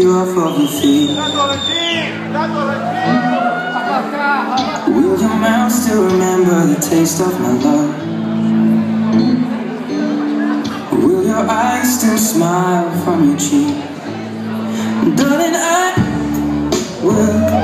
the. Will your mouth still remember the taste of my love? Will your eyes still smile from your cheek? Darling, I will.